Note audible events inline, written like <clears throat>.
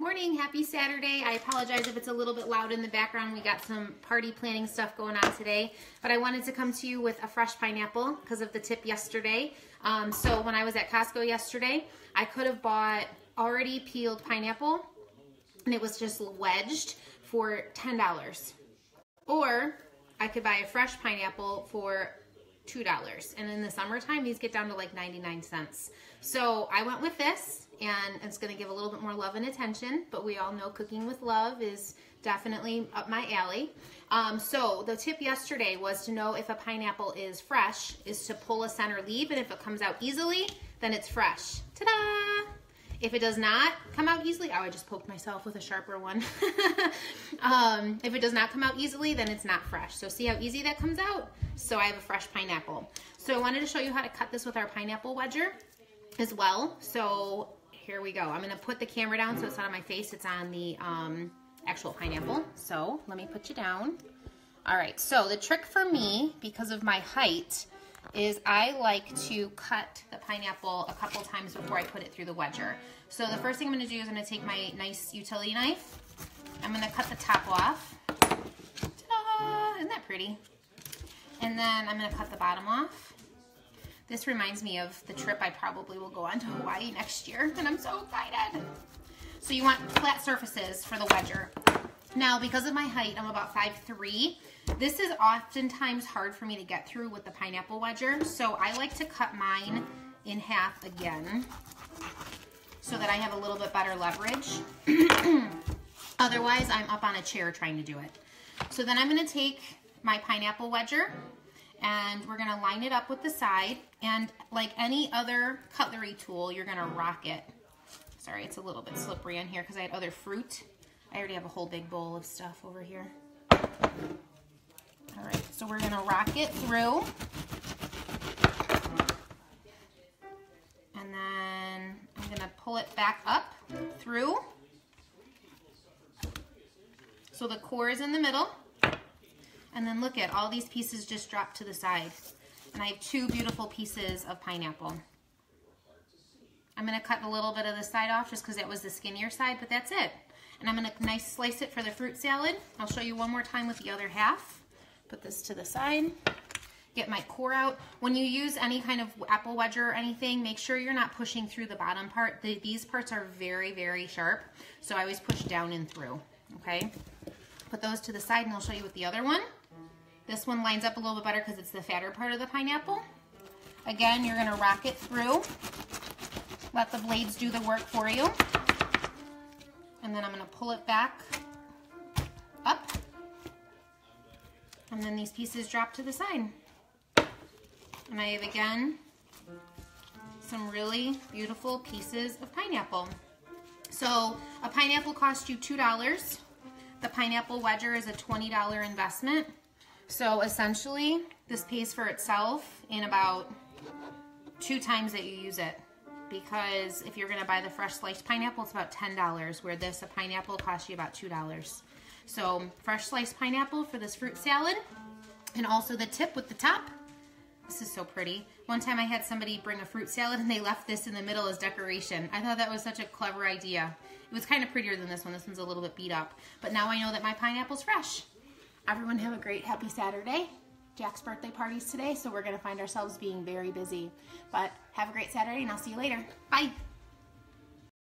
Morning, happy Saturday. I apologize if it's a little bit loud in the background. We got some party planning stuff going on today, but I wanted to come to you with a fresh pineapple because of the tip yesterday. Um, so when I was at Costco yesterday, I could have bought already peeled pineapple and it was just wedged for $10. Or I could buy a fresh pineapple for $2. And in the summertime, these get down to like 99 cents. So I went with this and it's going to give a little bit more love and attention. But we all know cooking with love is definitely up my alley. Um, so the tip yesterday was to know if a pineapple is fresh is to pull a center leaf, and if it comes out easily, then it's fresh. Ta-da! If it does not come out easily, oh, I just poked myself with a sharper one. <laughs> um, if it does not come out easily, then it's not fresh. So see how easy that comes out? So I have a fresh pineapple. So I wanted to show you how to cut this with our pineapple wedger as well. So here we go. I'm gonna put the camera down so it's not on my face, it's on the um, actual pineapple. So let me put you down. All right, so the trick for me, because of my height, is I like to cut the pineapple a couple times before I put it through the wedger. So the first thing I'm gonna do is I'm gonna take my nice utility knife. I'm gonna cut the top off. Isn't that pretty? And then I'm gonna cut the bottom off. This reminds me of the trip I probably will go on to Hawaii next year, and I'm so excited. So you want flat surfaces for the wedger. Now, because of my height, I'm about 5'3". This is oftentimes hard for me to get through with the pineapple wedger, so I like to cut mine in half again so that I have a little bit better leverage. <clears throat> Otherwise, I'm up on a chair trying to do it. So then I'm gonna take my pineapple wedger and we're gonna line it up with the side. And like any other cutlery tool you're gonna rock it. Sorry it's a little bit slippery in here because I had other fruit. I already have a whole big bowl of stuff over here. All right so we're gonna rock it through. And then I'm gonna pull it back up through. So the core is in the middle and then look at all these pieces just dropped to the side. And I have two beautiful pieces of pineapple. I'm gonna cut a little bit of the side off just because that was the skinnier side, but that's it. And I'm gonna nice slice it for the fruit salad. I'll show you one more time with the other half. Put this to the side. Get my core out. When you use any kind of apple wedger or anything, make sure you're not pushing through the bottom part. The, these parts are very, very sharp. So I always push down and through, okay? Put those to the side and I'll show you with the other one. This one lines up a little bit better because it's the fatter part of the pineapple. Again, you're gonna rock it through. Let the blades do the work for you. And then I'm gonna pull it back up. And then these pieces drop to the side. And I have, again, some really beautiful pieces of pineapple. So a pineapple costs you $2. The pineapple wedger is a $20 investment. So essentially, this pays for itself in about two times that you use it. Because if you're gonna buy the fresh sliced pineapple, it's about $10, where this, a pineapple, costs you about $2. So fresh sliced pineapple for this fruit salad, and also the tip with the top. This is so pretty. One time I had somebody bring a fruit salad and they left this in the middle as decoration. I thought that was such a clever idea. It was kind of prettier than this one. This one's a little bit beat up. But now I know that my pineapple's fresh. Everyone have a great happy Saturday. Jack's birthday party's today, so we're to find ourselves being very busy. But have a great Saturday, and I'll see you later. Bye.